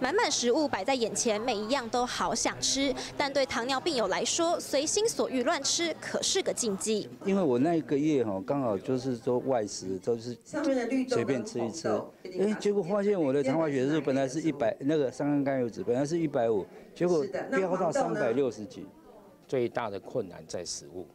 满满食物摆在眼前，每一样都好想吃，但对糖尿病友来说，随心所欲乱吃可是个禁忌。因为我那一个月哈，刚好就是说外食都是随便吃一吃，哎，结果发现我的糖化血素本来是一百，那个三甘甘油脂本来是一百五，结果飙到三百六十几。最大的困难在食物，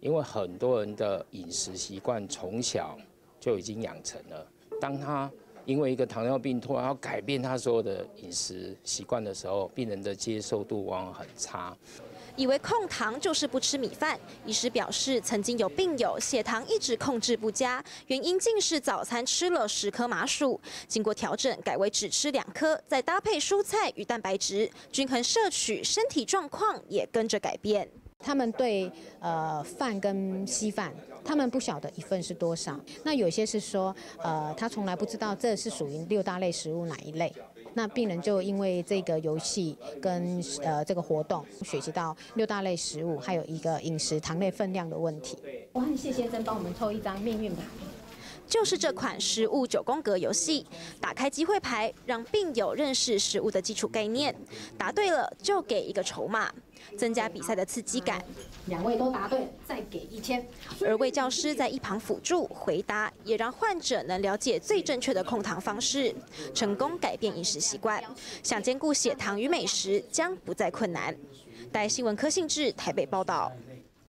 因为很多人的饮食习惯从小就已经养成了，当他因为一个糖尿病突然要改变他所有的饮食习惯的时候，病人的接受度往往很差。以为控糖就是不吃米饭，医师表示，曾经有病友血糖一直控制不佳，原因竟是早餐吃了十颗麻薯，经过调整改为只吃两颗，再搭配蔬菜与蛋白质，均衡摄取，身体状况也跟着改变。他们对呃饭跟稀饭，他们不晓得一份是多少。那有些是说，呃，他从来不知道这是属于六大类食物哪一类。那病人就因为这个游戏跟呃这个活动，学习到六大类食物，还有一个饮食糖类分量的问题。我很谢先生帮我们抽一张命运牌。就是这款食物九宫格游戏，打开机会牌，让病友认识食物的基础概念，答对了就给一个筹码，增加比赛的刺激感。两位都答对，再给一千。而魏教师在一旁辅助回答，也让患者能了解最正确的控糖方式，成功改变饮食习惯。想兼顾血糖与美食，将不再困难。待新闻科信志台北报道。